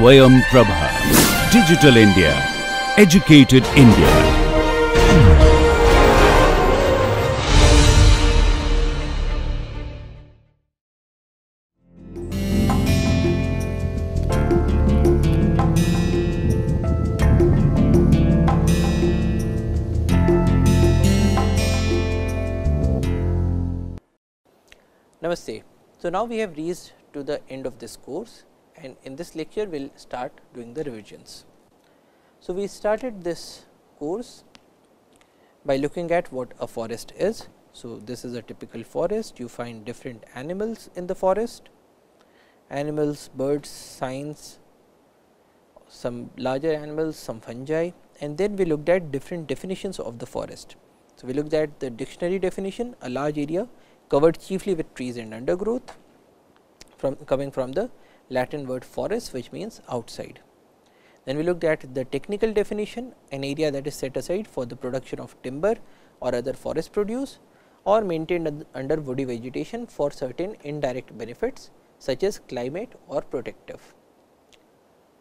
Swayam Prabha. Digital India. Educated India. Namaste. So, now we have reached to the end of this course and in this lecture we will start doing the revisions. So, we started this course by looking at what a forest is. So, this is a typical forest you find different animals in the forest animals, birds, signs, some larger animals, some fungi and then we looked at different definitions of the forest. So, we looked at the dictionary definition a large area covered chiefly with trees and undergrowth from coming from the Latin word forest which means outside. Then we looked at the technical definition an area that is set aside for the production of timber or other forest produce or maintained under woody vegetation for certain indirect benefits such as climate or protective.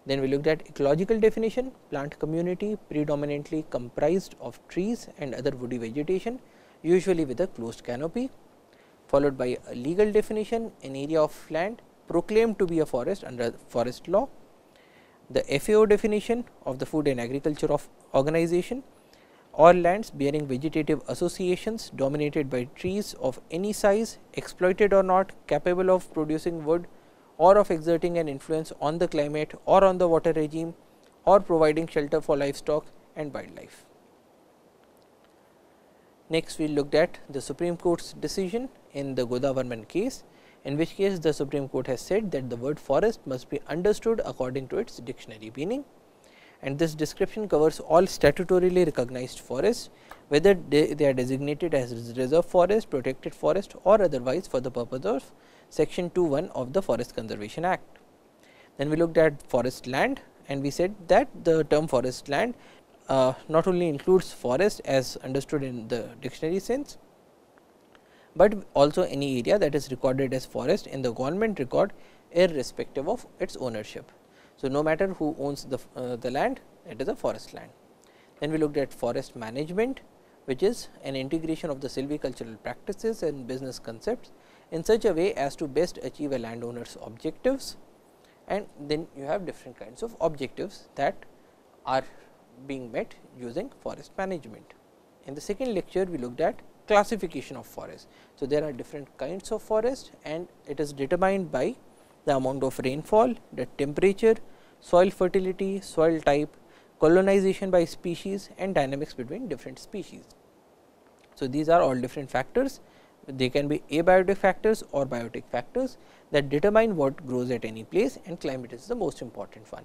Then we looked at ecological definition plant community predominantly comprised of trees and other woody vegetation usually with a closed canopy followed by a legal definition an area of land proclaimed to be a forest under forest law. The FAO definition of the food and agriculture of organization or lands bearing vegetative associations dominated by trees of any size exploited or not capable of producing wood or of exerting an influence on the climate or on the water regime or providing shelter for livestock and wildlife. Next, we looked at the Supreme Court's decision in the Godavarman case, in which case the Supreme Court has said that the word forest must be understood according to its dictionary meaning and this description covers all statutorily recognized forests, whether they, they are designated as reserve forest, protected forest or otherwise for the purpose of section 2.1 of the Forest Conservation Act. Then we looked at forest land and we said that the term forest land uh, not only includes forest as understood in the dictionary sense, but also any area that is recorded as forest in the government record irrespective of its ownership. So, no matter who owns the, uh, the land it is a forest land. Then we looked at forest management which is an integration of the silvicultural practices and business concepts in such a way as to best achieve a landowner's objectives and then you have different kinds of objectives that are being met using forest management. In the second lecture, we looked at classification of forest. So, there are different kinds of forest and it is determined by the amount of rainfall, the temperature, soil fertility, soil type, colonization by species and dynamics between different species. So, these are all different factors they can be abiotic factors or biotic factors that determine what grows at any place and climate is the most important one.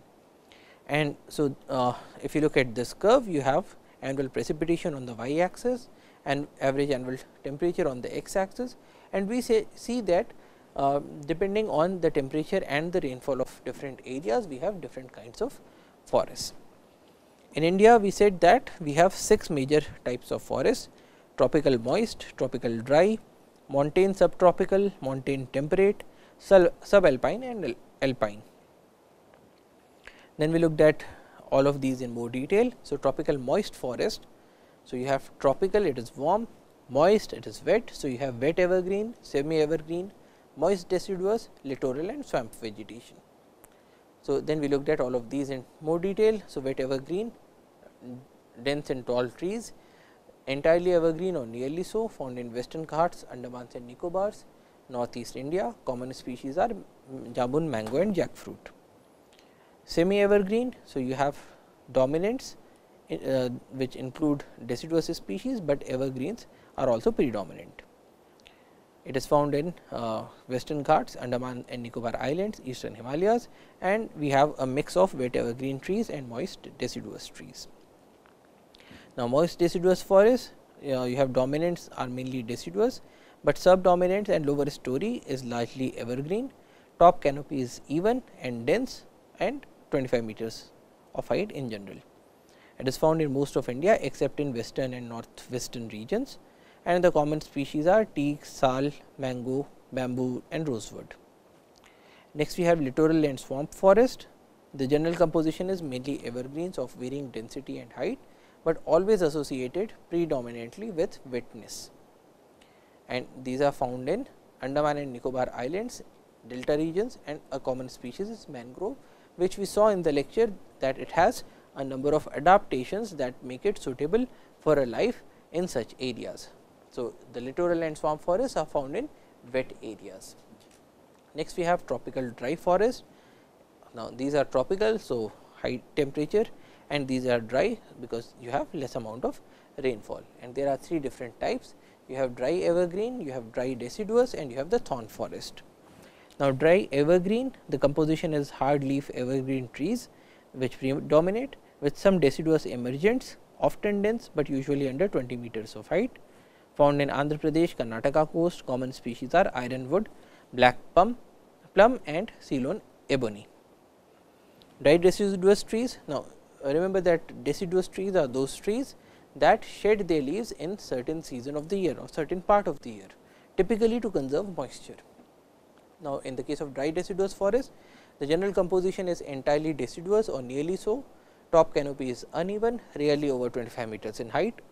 And so, uh, if you look at this curve you have annual precipitation on the y axis and average annual temperature on the x axis and we say see that uh, depending on the temperature and the rainfall of different areas we have different kinds of forests. In India we said that we have 6 major types of forests tropical moist, tropical dry, montane subtropical, montane temperate, sub subalpine and alpine. Then we looked at all of these in more detail. So, tropical moist forest. So, you have tropical it is warm, moist it is wet. So, you have wet evergreen, semi evergreen, moist deciduous, littoral and swamp vegetation. So, then we looked at all of these in more detail. So, wet evergreen, dense and tall trees, entirely evergreen or nearly so found in western Ghats, Andamans and Nicobars, northeast India. Common species are jamun, mango and jackfruit semi evergreen. So, you have dominants uh, which include deciduous species, but evergreens are also predominant. It is found in uh, western Ghats, Andaman and Nicobar islands, eastern Himalayas and we have a mix of wet evergreen trees and moist deciduous trees. Now, moist deciduous forests uh, you have dominants are mainly deciduous, but subdominants and lower story is largely evergreen, top canopy is even and dense and 25 meters of height in general. It is found in most of India except in western and northwestern regions and the common species are teak, sal, mango, bamboo and rosewood. Next we have littoral and swamp forest. The general composition is mainly evergreens of varying density and height, but always associated predominantly with wetness and these are found in Andaman and Nicobar islands, delta regions and a common species is mangrove, which we saw in the lecture that it has a number of adaptations that make it suitable for a life in such areas. So, the littoral and swamp forests are found in wet areas. Next, we have tropical dry forest. Now, these are tropical, so high temperature and these are dry because you have less amount of rainfall and there are three different types. You have dry evergreen, you have dry deciduous and you have the thorn forest. Now, dry evergreen the composition is hard leaf evergreen trees which predominate with some deciduous emergents often dense, but usually under 20 meters of height found in Andhra Pradesh, Karnataka coast common species are ironwood, black plum, plum and Ceylon ebony. Dry deciduous trees now remember that deciduous trees are those trees that shed their leaves in certain season of the year or certain part of the year typically to conserve moisture. Now, in the case of dry deciduous forest the general composition is entirely deciduous or nearly so top canopy is uneven rarely over 25 meters in height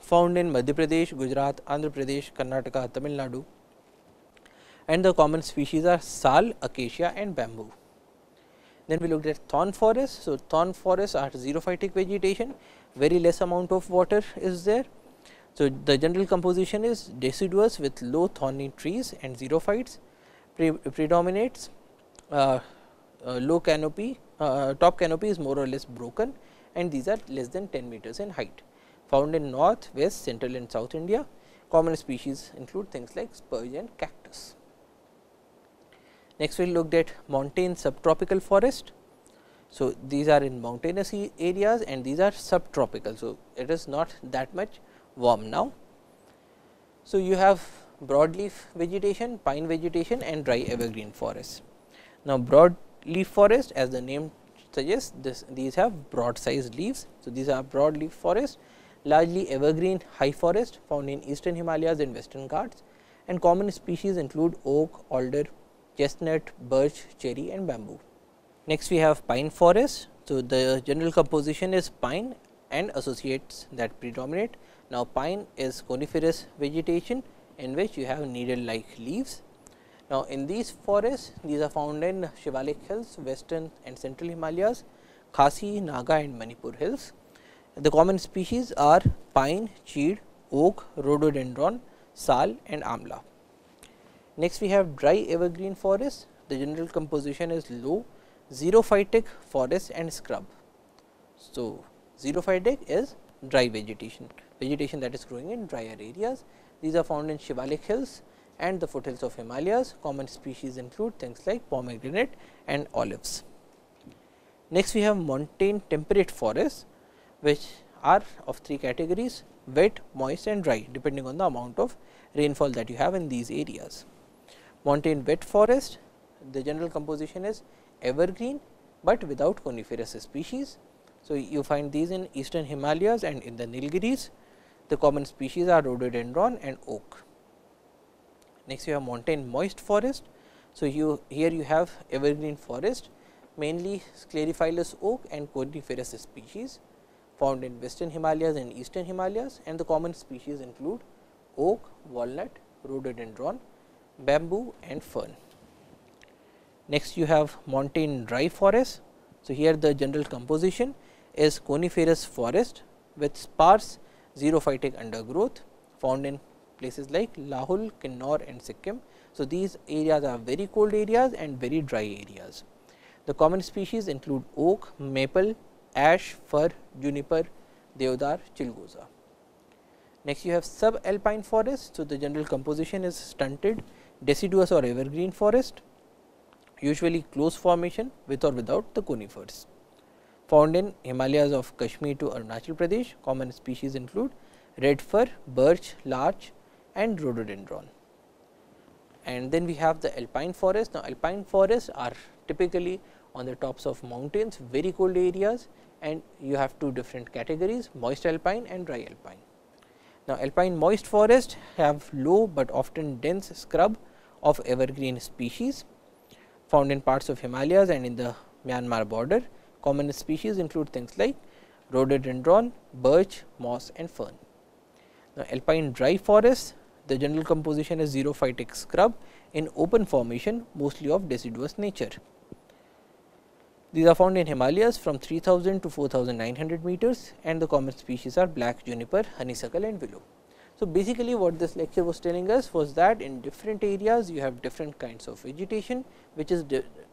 found in Madhya Pradesh, Gujarat, Andhra Pradesh, Karnataka, Tamil Nadu and the common species are sal, acacia and bamboo. Then we looked at thorn forests. So, thorn forests are xerophytic vegetation, very less amount of water is there. So, the general composition is deciduous with low thorny trees and xerophytes pre predominates uh, uh, low canopy, uh, top canopy is more or less broken and these are less than 10 meters in height. Found in north, west, central and south India, common species include things like spurge and cactus. Next, we looked at montane subtropical forest. So, these are in mountainous areas and these are subtropical. So, it is not that much warm now. So, you have broadleaf vegetation, pine vegetation and dry evergreen forest. Now, broadleaf forest as the name suggests this these have broad sized leaves. So, these are broadleaf forest largely evergreen high forest found in eastern Himalayas and western Ghats and common species include oak, alder, chestnut, birch, cherry and bamboo. Next we have pine forest. So, the general composition is pine and associates that predominate. Now, pine is coniferous vegetation in which you have needle like leaves. Now, in these forests these are found in Shivalik hills, western and central Himalayas, Khasi, Naga and Manipur hills. The common species are pine, cheed, oak, rhododendron, sal and amla. Next we have dry evergreen forest, the general composition is low, xerophytic forest and scrub. So, xerophytic is dry vegetation, vegetation that is growing in drier areas. These are found in Shivalik hills and the foothills of Himalayas. Common species include things like pomegranate and olives. Next, we have montane temperate forests, which are of three categories wet, moist and dry depending on the amount of rainfall that you have in these areas montane wet forest, the general composition is evergreen, but without coniferous species. So, you find these in eastern Himalayas and in the Nilgiris. The common species are rhododendron and oak. Next, you have montane moist forest. So, you here you have evergreen forest mainly sclerophyllous oak and coniferous species found in western Himalayas and eastern Himalayas and the common species include oak, walnut, rhododendron bamboo and fern. Next you have montane dry forest. So, here the general composition is coniferous forest with sparse xerophytic undergrowth found in places like Lahul, Kinnaur and Sikkim. So, these areas are very cold areas and very dry areas. The common species include oak, maple, ash, fir, juniper, deodar, chilgoza. Next you have subalpine forest. So, the general composition is stunted deciduous or evergreen forest usually close formation with or without the conifers. Found in Himalayas of Kashmir to Arunachal Pradesh, common species include red fir, birch, larch and rhododendron. And then we have the alpine forest. Now, alpine forests are typically on the tops of mountains, very cold areas and you have two different categories moist alpine and dry alpine. Now, alpine moist forest have low, but often dense scrub of evergreen species found in parts of Himalayas and in the Myanmar border. Common species include things like rhododendron, birch, moss and fern. Now, alpine dry forest, the general composition is xerophytic scrub in open formation mostly of deciduous nature. These are found in Himalayas from 3000 to 4900 meters and the common species are black juniper, honeysuckle and willow. So, basically what this lecture was telling us was that in different areas you have different kinds of vegetation which is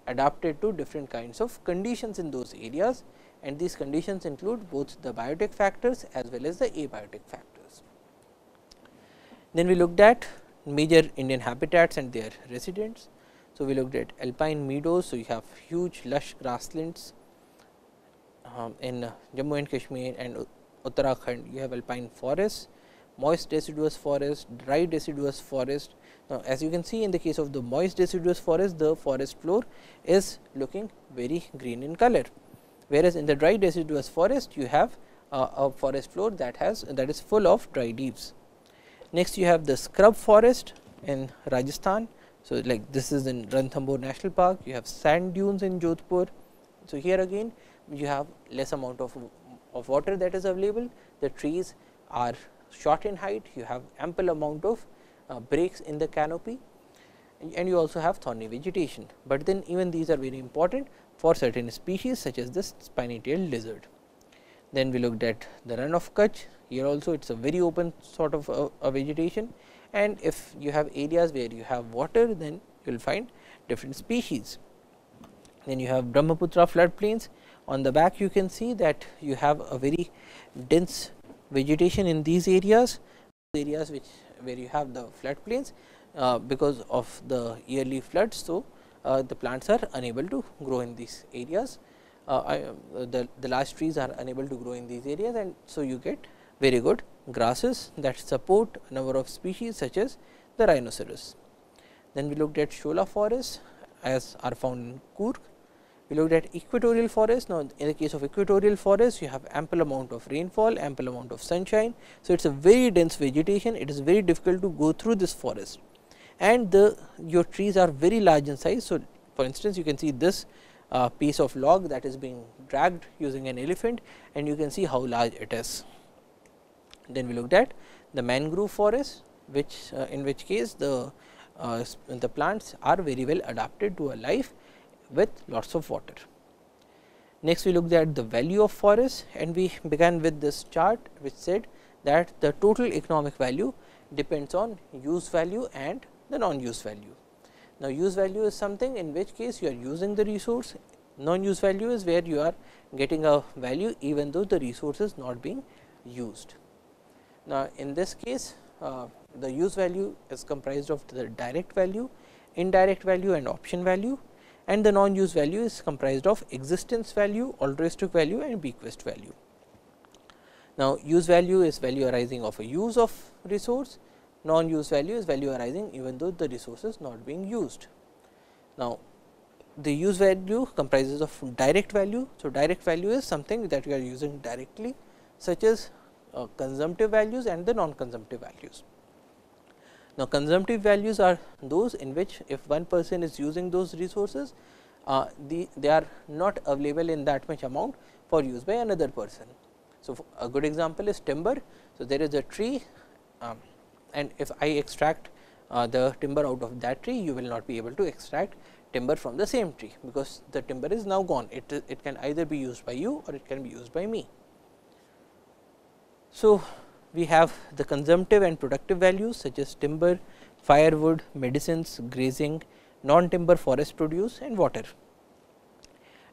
adapted to different kinds of conditions in those areas and these conditions include both the biotic factors as well as the abiotic factors. Then we looked at major Indian habitats and their residents. So, we looked at alpine meadows. So, you have huge lush grasslands um, in Jammu and Kashmir and Uttarakhand you have alpine forests moist deciduous forest, dry deciduous forest. Now, as you can see in the case of the moist deciduous forest, the forest floor is looking very green in color, whereas in the dry deciduous forest you have uh, a forest floor that has that is full of dry leaves. Next, you have the scrub forest in Rajasthan. So, like this is in Ranthambore National Park, you have sand dunes in Jodhpur. So, here again you have less amount of, of water that is available, the trees are short in height, you have ample amount of uh, breaks in the canopy and you also have thorny vegetation, but then even these are very important for certain species such as this spiny tailed lizard. Then we looked at the Rann of Kutch, here also it is a very open sort of a, a vegetation and if you have areas where you have water then you will find different species. Then you have Brahmaputra floodplains, on the back you can see that you have a very dense vegetation in these areas, areas which where you have the flood plains uh, because of the yearly floods. So, uh, the plants are unable to grow in these areas. Uh, I, the, the large trees are unable to grow in these areas and so you get very good grasses that support a number of species such as the rhinoceros. Then we looked at Shola forests as are found in Coorg we looked at equatorial forest. Now, in the case of equatorial forest, you have ample amount of rainfall, ample amount of sunshine. So, it is a very dense vegetation, it is very difficult to go through this forest and the your trees are very large in size. So, for instance, you can see this uh, piece of log that is being dragged using an elephant and you can see how large it is. Then we looked at the mangrove forest, which uh, in which case the uh, the plants are very well adapted to a life with lots of water. Next we looked at the value of forest and we began with this chart which said that the total economic value depends on use value and the non use value. Now, use value is something in which case you are using the resource, non use value is where you are getting a value even though the resource is not being used. Now, in this case uh, the use value is comprised of the direct value, indirect value and option value and the non use value is comprised of existence value, altruistic value and bequest value. Now, use value is value arising of a use of resource, non use value is value arising even though the resource is not being used. Now, the use value comprises of direct value. So, direct value is something that we are using directly such as uh, consumptive values and the non consumptive values. Now, consumptive values are those in which if one person is using those resources, uh, the, they are not available in that much amount for use by another person. So, a good example is timber. So, there is a tree um, and if I extract uh, the timber out of that tree, you will not be able to extract timber from the same tree, because the timber is now gone. It, it can either be used by you or it can be used by me. So, we have the consumptive and productive values such as timber, firewood, medicines, grazing, non-timber forest produce and water.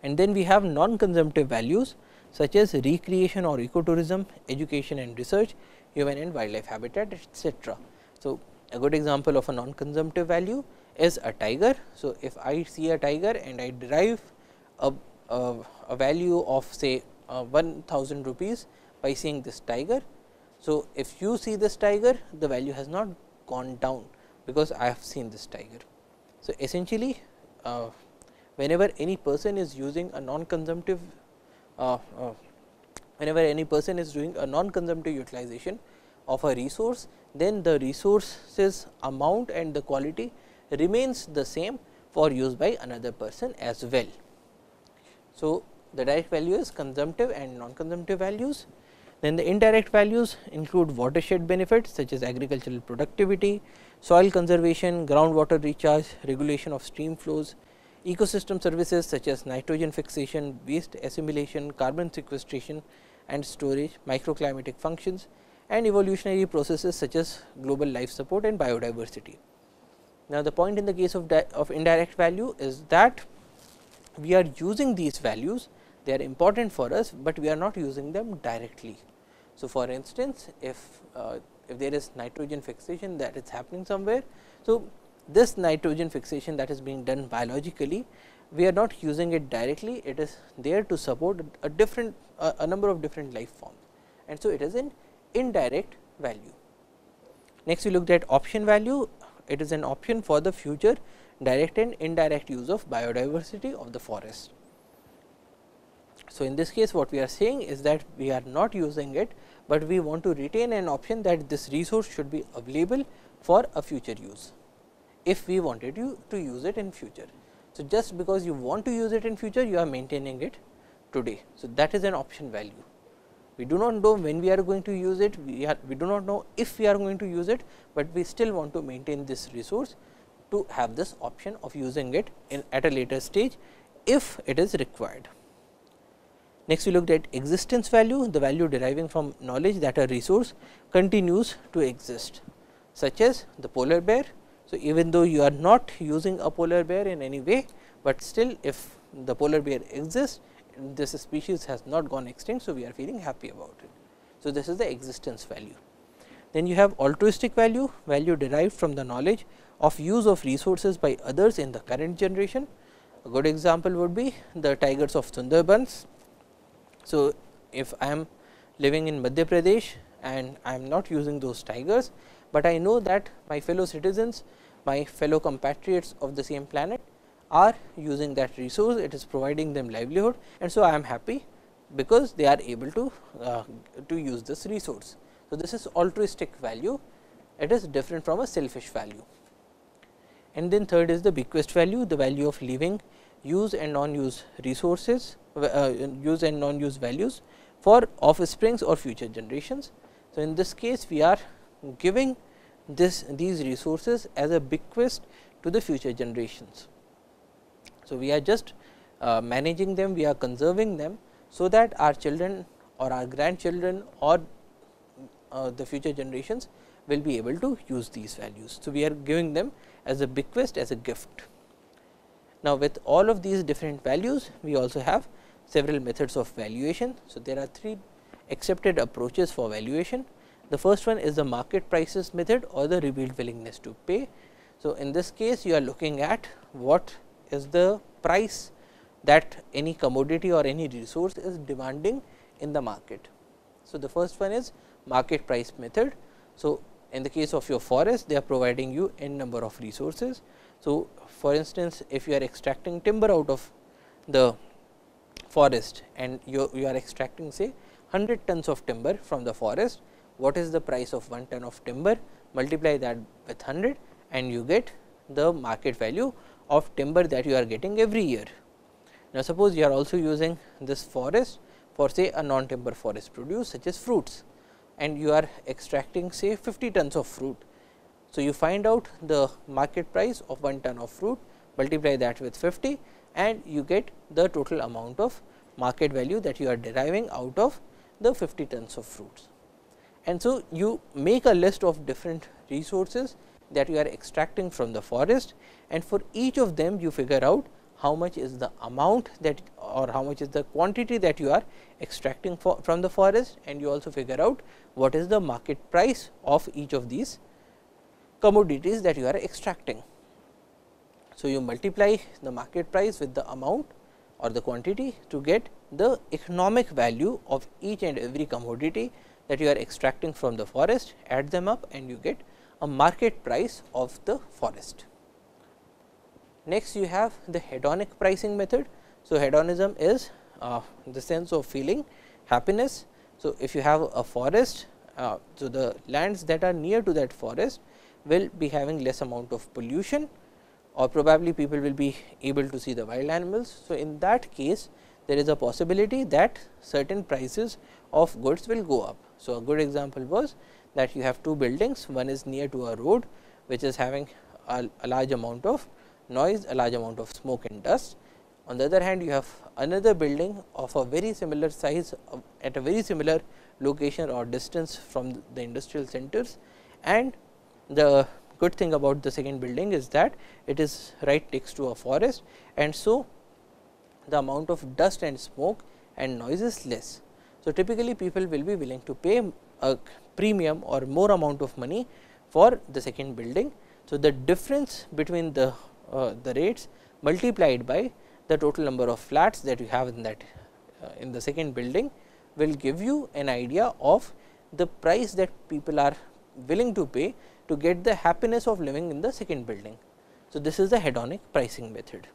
And then we have non-consumptive values such as recreation or ecotourism, education and research, human and wildlife habitat etc. So, a good example of a non-consumptive value is a tiger. So, if I see a tiger and I derive a, a, a value of say uh, 1000 rupees by seeing this tiger, so, if you see this tiger the value has not gone down because I have seen this tiger. So, essentially uh, whenever any person is using a non consumptive uh, uh, whenever any person is doing a non consumptive utilization of a resource then the resources amount and the quality remains the same for use by another person as well. So, the direct value is consumptive and non-consumptive values. Then the indirect values include watershed benefits such as agricultural productivity, soil conservation, groundwater recharge, regulation of stream flows, ecosystem services such as nitrogen fixation, waste assimilation, carbon sequestration and storage, microclimatic functions and evolutionary processes such as global life support and biodiversity. Now, the point in the case of, of indirect value is that we are using these values, they are important for us, but we are not using them directly. So, for instance, if uh, if there is nitrogen fixation that is happening somewhere. So, this nitrogen fixation that is being done biologically, we are not using it directly, it is there to support a different uh, a number of different life forms and so it is an indirect value. Next we looked at option value, it is an option for the future direct and indirect use of biodiversity of the forest. So, in this case what we are saying is that we are not using it, but we want to retain an option that this resource should be available for a future use, if we wanted you to use it in future. So, just because you want to use it in future, you are maintaining it today. So, that is an option value. We do not know when we are going to use it, we, are, we do not know if we are going to use it, but we still want to maintain this resource to have this option of using it in at a later stage if it is required. Next, we looked at existence value, the value deriving from knowledge that a resource continues to exist, such as the polar bear. So, even though you are not using a polar bear in any way, but still if the polar bear exists, this species has not gone extinct. So, we are feeling happy about it. So, this is the existence value. Then you have altruistic value, value derived from the knowledge of use of resources by others in the current generation. A good example would be the tigers of Sundarbans so, if I am living in Madhya Pradesh and I am not using those tigers, but I know that my fellow citizens, my fellow compatriots of the same planet are using that resource, it is providing them livelihood and so I am happy because they are able to, uh, to use this resource. So, this is altruistic value, it is different from a selfish value. And then third is the bequest value, the value of leaving use and non-use resources uh, use and non-use values for offsprings or future generations. So, in this case we are giving this these resources as a bequest to the future generations. So, we are just uh, managing them, we are conserving them, so that our children or our grandchildren or uh, the future generations will be able to use these values. So, we are giving them as a bequest as a gift. Now, with all of these different values, we also have several methods of valuation. So, there are three accepted approaches for valuation. The first one is the market prices method or the revealed willingness to pay. So, in this case you are looking at what is the price that any commodity or any resource is demanding in the market. So, the first one is market price method. So, in the case of your forest they are providing you n number of resources. So, for instance, if you are extracting timber out of the forest and you, you are extracting say 100 tons of timber from the forest, what is the price of 1 ton of timber multiply that with 100 and you get the market value of timber that you are getting every year. Now, suppose you are also using this forest for say a non timber forest produce such as fruits and you are extracting say 50 tons of fruit so, you find out the market price of 1 ton of fruit multiply that with 50 and you get the total amount of market value that you are deriving out of the 50 tons of fruits. And so, you make a list of different resources that you are extracting from the forest and for each of them you figure out how much is the amount that or how much is the quantity that you are extracting for, from the forest and you also figure out what is the market price of each of these commodities that you are extracting. So, you multiply the market price with the amount or the quantity to get the economic value of each and every commodity that you are extracting from the forest, add them up and you get a market price of the forest. Next, you have the hedonic pricing method. So, hedonism is uh, the sense of feeling happiness. So, if you have a forest, uh, so the lands that are near to that forest will be having less amount of pollution or probably people will be able to see the wild animals. So, in that case there is a possibility that certain prices of goods will go up. So, a good example was that you have two buildings, one is near to a road which is having a, a large amount of noise, a large amount of smoke and dust. On the other hand, you have another building of a very similar size at a very similar location or distance from the industrial centers and the good thing about the second building is that it is right next to a forest and so the amount of dust and smoke and noise is less. So, typically people will be willing to pay a premium or more amount of money for the second building. So, the difference between the uh, the rates multiplied by the total number of flats that you have in that uh, in the second building will give you an idea of the price that people are willing to pay to get the happiness of living in the second building. So, this is the hedonic pricing method.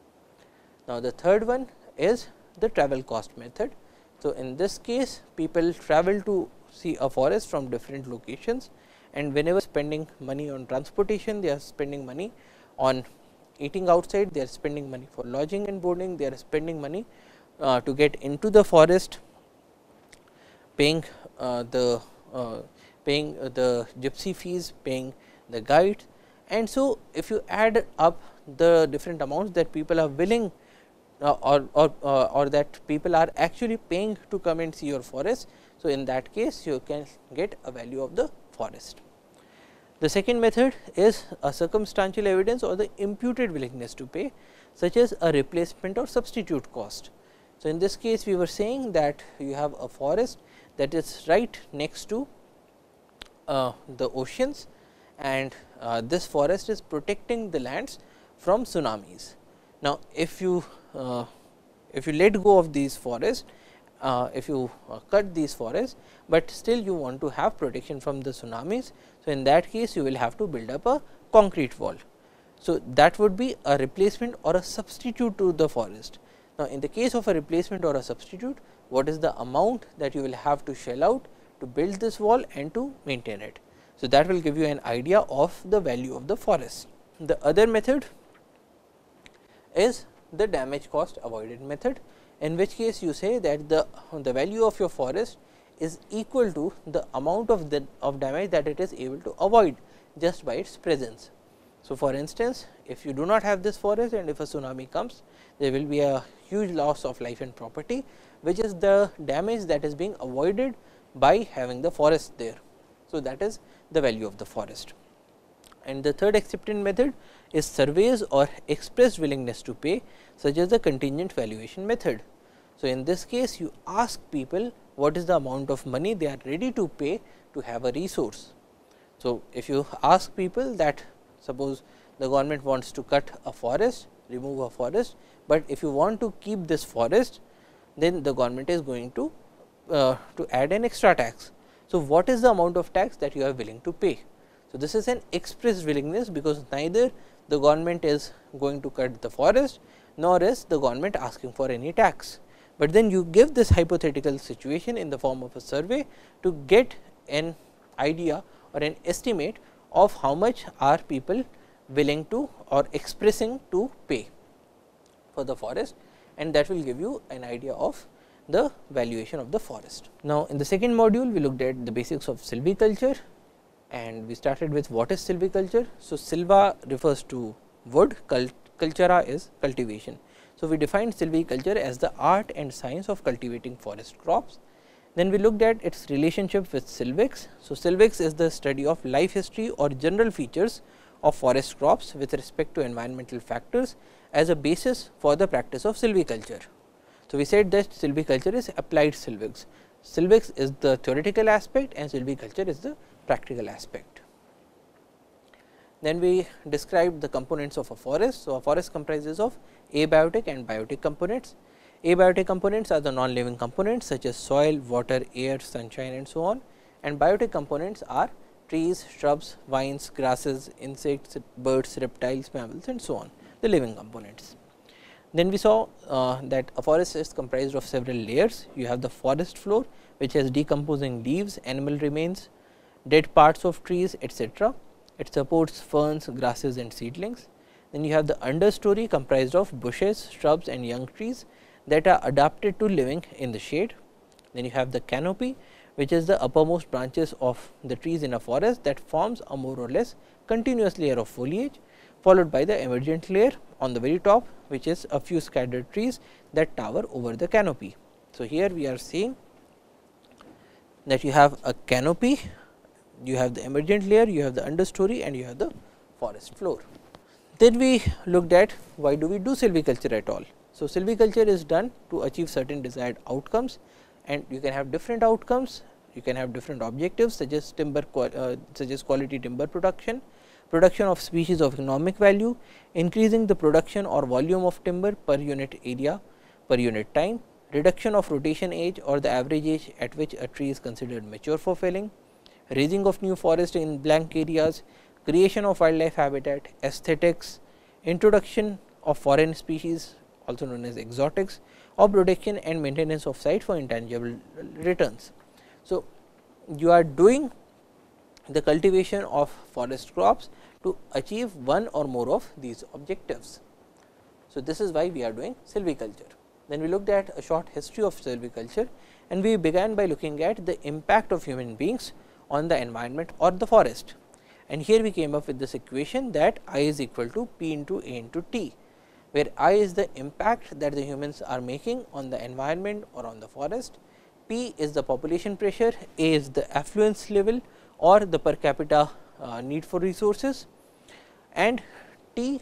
Now, the third one is the travel cost method. So, in this case people travel to see a forest from different locations and whenever spending money on transportation they are spending money on eating outside they are spending money for lodging and boarding they are spending money uh, to get into the forest paying uh, the uh, paying the gypsy fees paying the guide. And so if you add up the different amounts that people are willing or, or, uh, or that people are actually paying to come and see your forest. So, in that case you can get a value of the forest. The second method is a circumstantial evidence or the imputed willingness to pay such as a replacement or substitute cost. So, in this case we were saying that you have a forest that is right next to uh, the oceans and uh, this forest is protecting the lands from tsunamis. Now, if you uh, if you let go of these forests, uh, if you uh, cut these forests, but still you want to have protection from the tsunamis. So, in that case you will have to build up a concrete wall. So, that would be a replacement or a substitute to the forest. Now, in the case of a replacement or a substitute, what is the amount that you will have to shell out to build this wall and to maintain it. So, that will give you an idea of the value of the forest. The other method is the damage cost avoided method, in which case you say that the, the value of your forest is equal to the amount of the of damage that it is able to avoid just by its presence. So, for instance, if you do not have this forest and if a tsunami comes, there will be a huge loss of life and property, which is the damage that is being avoided by having the forest there. So, that is the value of the forest. And the third accepted method is surveys or expressed willingness to pay such as the contingent valuation method. So, in this case you ask people what is the amount of money they are ready to pay to have a resource. So, if you ask people that suppose the government wants to cut a forest, remove a forest, but if you want to keep this forest, then the government is going to uh, to add an extra tax. So, what is the amount of tax that you are willing to pay? So, this is an express willingness because neither the government is going to cut the forest nor is the government asking for any tax. But then you give this hypothetical situation in the form of a survey to get an idea or an estimate of how much are people willing to or expressing to pay for the forest and that will give you an idea of the valuation of the forest. Now, in the second module we looked at the basics of silviculture and we started with what is silviculture. So, silva refers to wood, cult cultura is cultivation. So, we defined silviculture as the art and science of cultivating forest crops. Then we looked at its relationship with silvics. So, silvics is the study of life history or general features of forest crops with respect to environmental factors as a basis for the practice of silviculture. So, we said that silviculture is applied silvics. Silvics is the theoretical aspect and silviculture is the practical aspect. Then we described the components of a forest. So, a forest comprises of abiotic and biotic components. Abiotic components are the non-living components such as soil, water, air, sunshine and so on and biotic components are trees, shrubs, vines, grasses, insects, birds, reptiles, mammals and so on the living components. Then we saw uh, that a forest is comprised of several layers. You have the forest floor which has decomposing leaves, animal remains, dead parts of trees etc. It supports ferns, grasses and seedlings. Then you have the understory comprised of bushes, shrubs and young trees. that are adapted to living in the shade. Then you have the canopy which is the uppermost branches of the trees in a forest that forms a more or less continuous layer of foliage followed by the emergent layer on the very top which is a few scattered trees that tower over the canopy. So, here we are seeing that you have a canopy, you have the emergent layer, you have the understory and you have the forest floor. Then we looked at why do we do silviculture at all. So, silviculture is done to achieve certain desired outcomes and you can have different outcomes, you can have different objectives such as timber uh, such as quality timber production, production of species of economic value, increasing the production or volume of timber per unit area per unit time, reduction of rotation age or the average age at which a tree is considered mature for felling, raising of new forest in blank areas, creation of wildlife habitat, aesthetics, introduction of foreign species also known as exotics or protection and maintenance of site for intangible returns. So, you are doing the cultivation of forest crops to achieve one or more of these objectives. So, this is why we are doing silviculture. Then we looked at a short history of silviculture and we began by looking at the impact of human beings on the environment or the forest. And here we came up with this equation that I is equal to P into A into T, where I is the impact that the humans are making on the environment or on the forest, P is the population pressure, A is the affluence level or the per capita uh, need for resources and T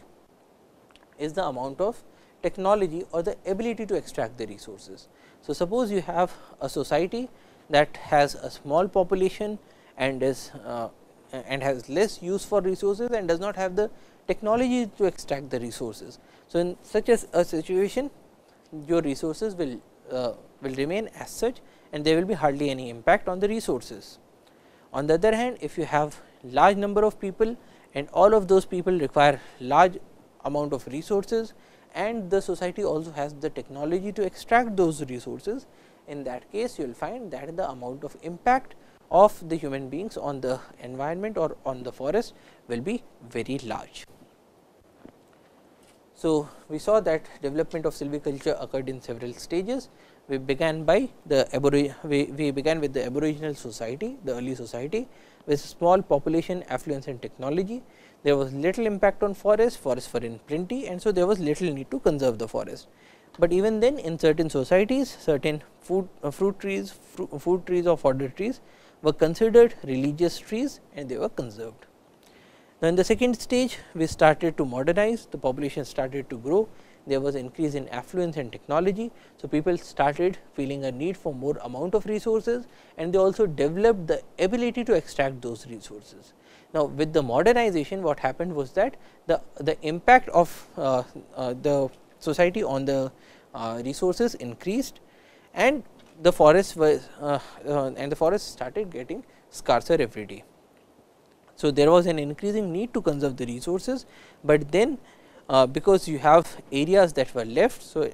is the amount of technology or the ability to extract the resources. So, suppose you have a society that has a small population and is uh, and has less use for resources and does not have the technology to extract the resources. So, in such a, a situation your resources will uh, will remain as such and there will be hardly any impact on the resources. On the other hand, if you have large number of people and all of those people require large amount of resources and the society also has the technology to extract those resources. In that case, you will find that the amount of impact of the human beings on the environment or on the forest will be very large. So, we saw that development of silviculture occurred in several stages. We began by the we, we began with the aboriginal society, the early society with small population, affluence and technology there was little impact on forest, forests were in plenty and so there was little need to conserve the forest. But even then in certain societies certain food uh, fruit trees, fru food trees or fodder trees were considered religious trees and they were conserved. Now, in the second stage we started to modernize, the population started to grow, there was increase in affluence and technology. So, people started feeling a need for more amount of resources and they also developed the ability to extract those resources. Now, with the modernization what happened was that the, the impact of uh, uh, the society on the uh, resources increased and the forest was uh, uh, and the forest started getting scarcer every day. So, there was an increasing need to conserve the resources, but then uh, because you have areas that were left. So,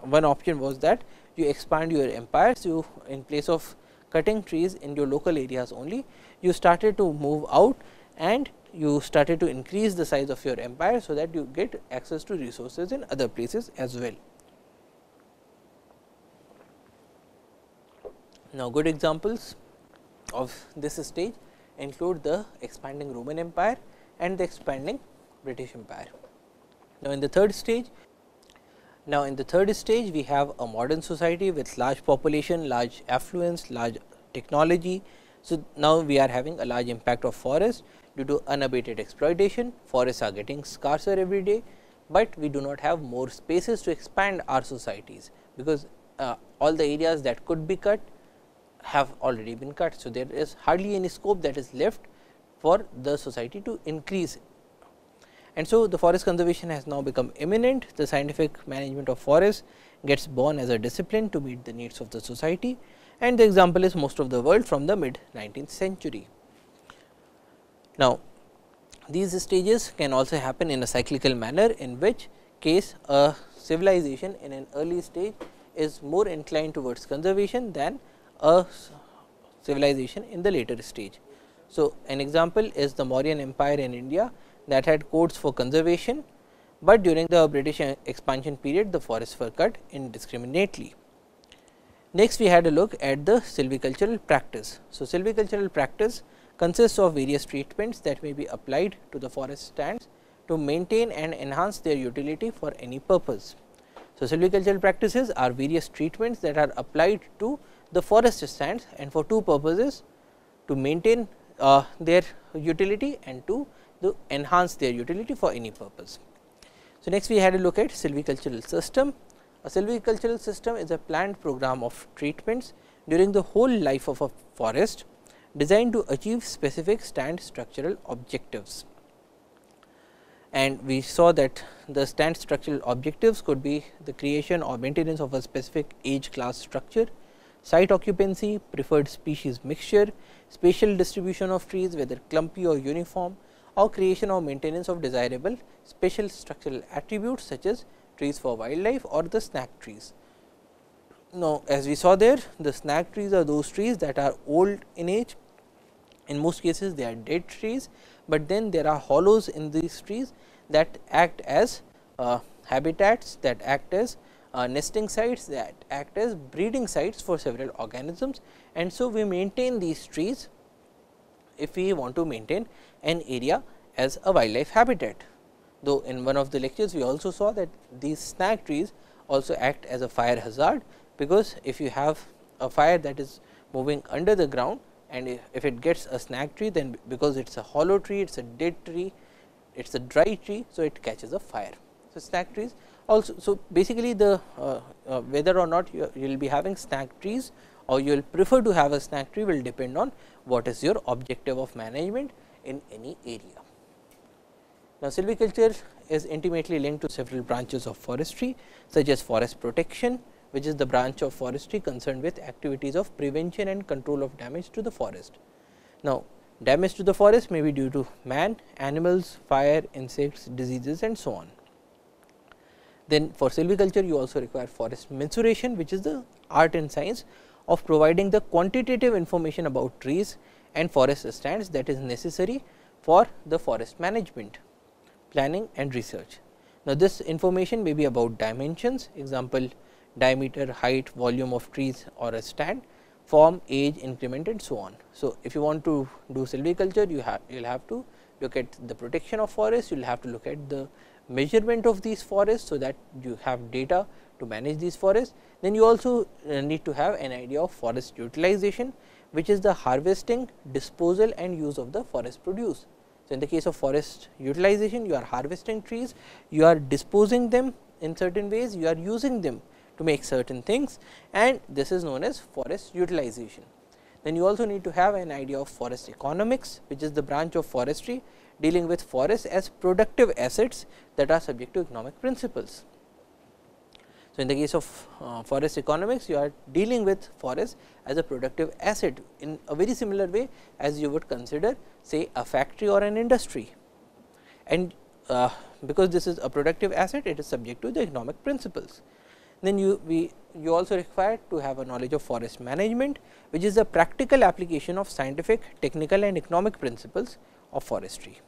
one option was that you expand your empires you in place of cutting trees in your local areas only you started to move out and you started to increase the size of your empire. So, that you get access to resources in other places as well. Now, good examples of this stage include the expanding Roman Empire and the expanding British Empire. Now, in the third stage, now in the third stage we have a modern society with large population, large affluence, large technology so, now we are having a large impact of forest due to unabated exploitation, forests are getting scarcer every day, but we do not have more spaces to expand our societies, because uh, all the areas that could be cut have already been cut. So, there is hardly any scope that is left for the society to increase. And so, the forest conservation has now become imminent, the scientific management of forests gets born as a discipline to meet the needs of the society and the example is most of the world from the mid 19th century. Now, these stages can also happen in a cyclical manner in which case a civilization in an early stage is more inclined towards conservation than a civilization in the later stage. So, an example is the Mauryan empire in India that had codes for conservation, but during the British expansion period the forests were cut indiscriminately. Next we had a look at the silvicultural practice. So, silvicultural practice consists of various treatments that may be applied to the forest stands to maintain and enhance their utility for any purpose. So, silvicultural practices are various treatments that are applied to the forest stands and for two purposes to maintain uh, their utility and to the enhance their utility for any purpose. So, next we had a look at silvicultural system. A silvicultural system is a planned program of treatments during the whole life of a forest designed to achieve specific stand structural objectives. And we saw that the stand structural objectives could be the creation or maintenance of a specific age class structure, site occupancy, preferred species mixture, spatial distribution of trees whether clumpy or uniform or creation or maintenance of desirable special structural attributes such as trees for wildlife or the snag trees. Now, as we saw there the snag trees are those trees that are old in age in most cases they are dead trees, but then there are hollows in these trees that act as uh, habitats that act as uh, nesting sites that act as breeding sites for several organisms and so we maintain these trees if we want to maintain an area as a wildlife habitat. Though in one of the lectures we also saw that these snag trees also act as a fire hazard, because if you have a fire that is moving under the ground and if it gets a snag tree then because it is a hollow tree, it is a dead tree, it is a dry tree. So, it catches a fire. So, snag trees also. So, basically the uh, uh, whether or not you will be having snag trees or you will prefer to have a snag tree will depend on what is your objective of management in any area. Now, silviculture is intimately linked to several branches of forestry such as forest protection, which is the branch of forestry concerned with activities of prevention and control of damage to the forest. Now, damage to the forest may be due to man, animals, fire, insects, diseases and so on. Then for silviculture you also require forest mensuration which is the art and science of providing the quantitative information about trees and forest stands that is necessary for the forest management, planning and research. Now, this information may be about dimensions example diameter, height, volume of trees or a stand, form, age, increment and so on. So, if you want to do silviculture you have you will have to look at the protection of forest, you will have to look at the measurement of these forests. So, that you have data to manage these forests. Then you also uh, need to have an idea of forest utilization which is the harvesting, disposal and use of the forest produce. So, in the case of forest utilization you are harvesting trees, you are disposing them in certain ways, you are using them to make certain things and this is known as forest utilization. Then you also need to have an idea of forest economics which is the branch of forestry dealing with forests as productive assets that are subject to economic principles. So, in the case of uh, forest economics you are dealing with forest as a productive asset in a very similar way as you would consider say a factory or an industry and uh, because this is a productive asset it is subject to the economic principles then you we you also require to have a knowledge of forest management which is a practical application of scientific, technical and economic principles of forestry.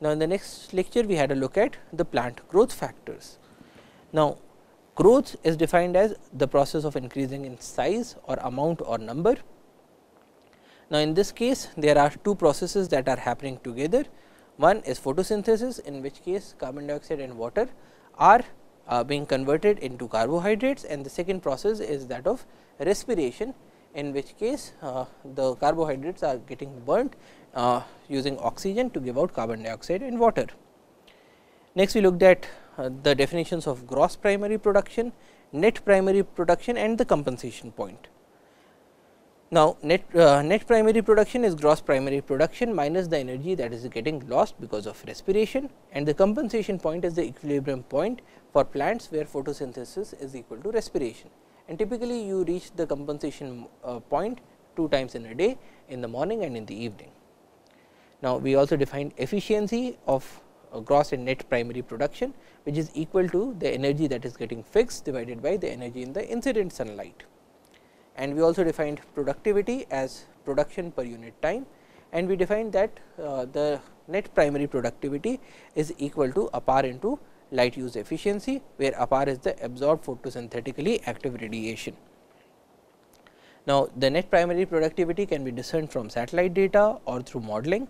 Now, in the next lecture we had a look at the plant growth factors. Now, growth is defined as the process of increasing in size or amount or number. Now, in this case there are two processes that are happening together. One is photosynthesis in which case carbon dioxide and water are uh, being converted into carbohydrates and the second process is that of respiration in which case uh, the carbohydrates are getting burnt uh, using oxygen to give out carbon dioxide and water. Next we looked at uh, the definitions of gross primary production, net primary production and the compensation point. Now, net, uh, net primary production is gross primary production minus the energy that is getting lost because of respiration and the compensation point is the equilibrium point for plants where photosynthesis is equal to respiration. And typically, you reach the compensation uh, point two times in a day in the morning and in the evening. Now, we also defined efficiency of uh, gross and net primary production which is equal to the energy that is getting fixed divided by the energy in the incident sunlight and we also defined productivity as production per unit time and we defined that uh, the net primary productivity is equal to APAR into light use efficiency, where APAR is the absorbed photosynthetically active radiation. Now, the net primary productivity can be discerned from satellite data or through modeling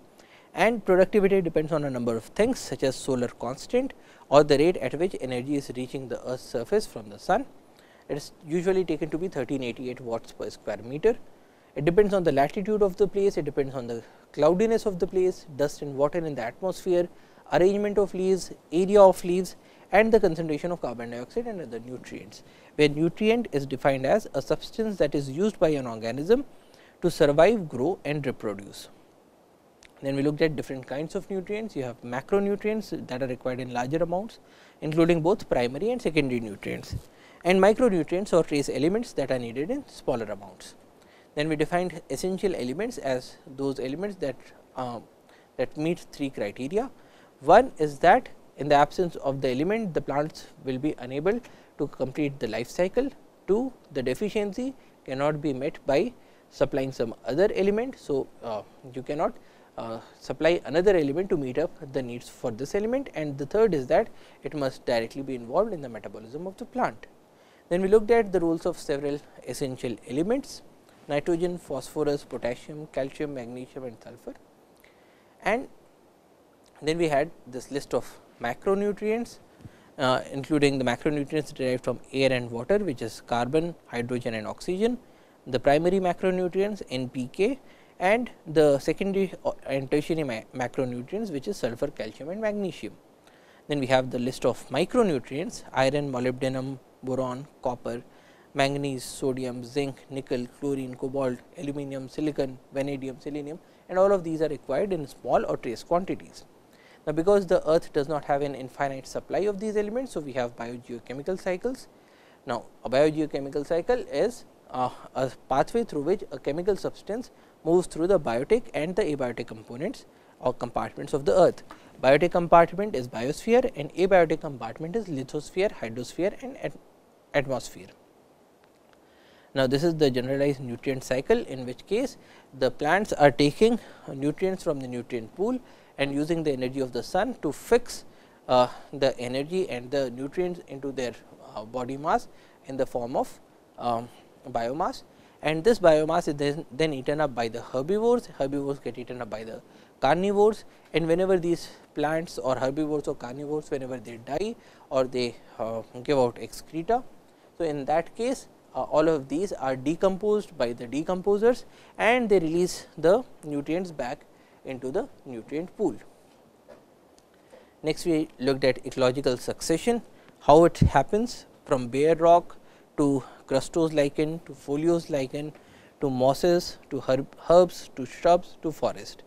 and productivity depends on a number of things such as solar constant or the rate at which energy is reaching the earth's surface from the sun. It is usually taken to be 1388 watts per square meter. It depends on the latitude of the place, it depends on the cloudiness of the place, dust and water in the atmosphere, arrangement of leaves, area of leaves and the concentration of carbon dioxide and other nutrients, where nutrient is defined as a substance that is used by an organism to survive, grow and reproduce. Then we looked at different kinds of nutrients. You have macronutrients that are required in larger amounts, including both primary and secondary nutrients and micronutrients or trace elements that are needed in smaller amounts. Then we defined essential elements as those elements that uh, that meet three criteria. One is that in the absence of the element the plants will be unable to complete the life cycle. Two, the deficiency cannot be met by supplying some other element. So, uh, you cannot uh, supply another element to meet up the needs for this element and the third is that it must directly be involved in the metabolism of the plant. Then we looked at the roles of several essential elements nitrogen, phosphorus, potassium, calcium, magnesium and sulfur and then we had this list of macronutrients uh, including the macronutrients derived from air and water which is carbon, hydrogen and oxygen, the primary macronutrients NPK and the secondary uh, and tertiary macronutrients which is sulfur, calcium and magnesium. Then we have the list of micronutrients iron, molybdenum, boron, copper, manganese, sodium, zinc, nickel, chlorine, cobalt, aluminum, silicon, vanadium, selenium and all of these are required in small or trace quantities. Now, because the earth does not have an infinite supply of these elements, so we have biogeochemical cycles. Now, a biogeochemical cycle is uh, a pathway through which a chemical substance moves through the biotic and the abiotic components or compartments of the earth. Biotic compartment is biosphere and abiotic compartment is lithosphere, hydrosphere and at atmosphere. Now, this is the generalized nutrient cycle in which case the plants are taking nutrients from the nutrient pool and using the energy of the sun to fix uh, the energy and the nutrients into their uh, body mass in the form of um, biomass and this biomass is then, then eaten up by the herbivores, herbivores get eaten up by the carnivores and whenever these plants or herbivores or carnivores whenever they die or they uh, give out excreta. So, in that case uh, all of these are decomposed by the decomposers and they release the nutrients back into the nutrient pool. Next we looked at ecological succession, how it happens from bare rock to crustose lichen to foliose lichen to mosses to herb, herbs to shrubs to forest.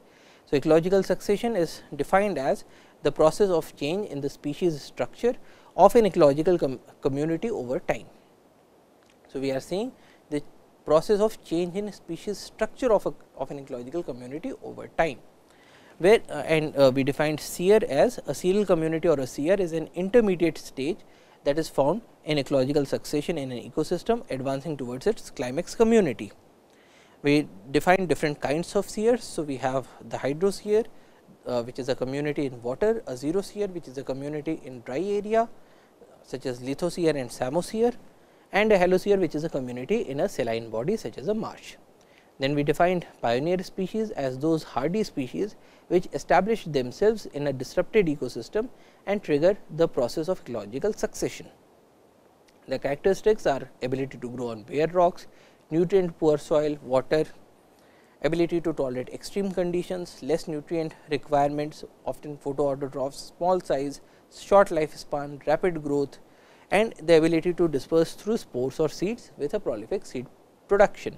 So, ecological succession is defined as the process of change in the species structure of an ecological com community over time. So, we are seeing process of change in species structure of, a, of an ecological community over time where uh, and uh, we defined sere as a serial community or a sere is an intermediate stage that is found in ecological succession in an ecosystem advancing towards its climax community. We define different kinds of seres. So, we have the hydrosere uh, which is a community in water, a zero xerosere which is a community in dry area such as lithosere and psammosere and a halosere which is a community in a saline body such as a marsh. Then we defined pioneer species as those hardy species which establish themselves in a disrupted ecosystem and trigger the process of ecological succession. The characteristics are ability to grow on bare rocks, nutrient poor soil, water, ability to tolerate extreme conditions, less nutrient requirements, often photoautotrophs, small size, short lifespan, rapid growth and the ability to disperse through spores or seeds with a prolific seed production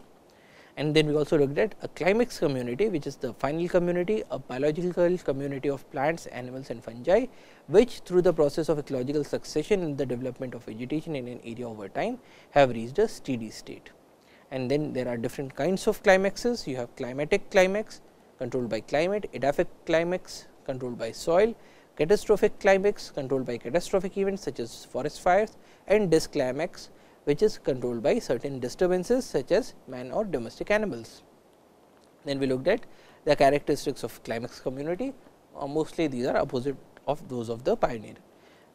and then we also looked at a climax community which is the final community a biological community of plants, animals and fungi which through the process of ecological succession in the development of vegetation in an area over time have reached a steady state. And then there are different kinds of climaxes you have climatic climax controlled by climate, edaphic climax controlled by soil, catastrophic climax controlled by catastrophic events such as forest fires and disclimax which is controlled by certain disturbances such as man or domestic animals. Then we looked at the characteristics of climax community uh, mostly these are opposite of those of the pioneer.